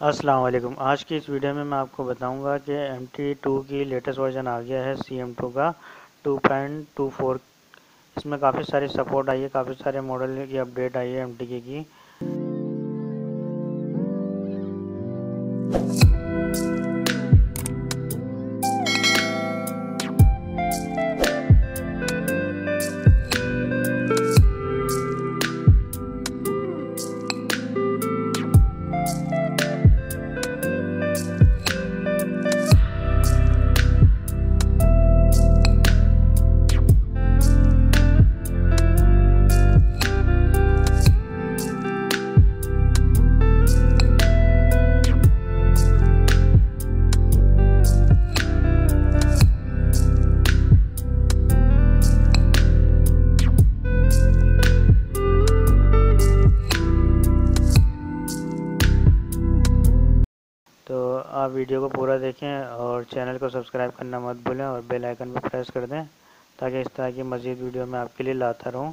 अस्सलाम वालेकुम। आज की इस वीडियो में मैं आपको बताऊँगा कि एम टी टू की लेटेस्ट वर्जन आ गया है सी एम टू का टू पॉइंट टू फोर इसमें काफ़ी सारी सपोर्ट आई है, काफ़ी सारे मॉडल की अपडेट आई है एम टी की। तो आप वीडियो को पूरा देखें और चैनल को सब्सक्राइब करना मत भूलें और बेल आइकन पर प्रेस कर दें ताकि इस तरह की मज़ीद वीडियो मैं आपके लिए लाता रहूँ।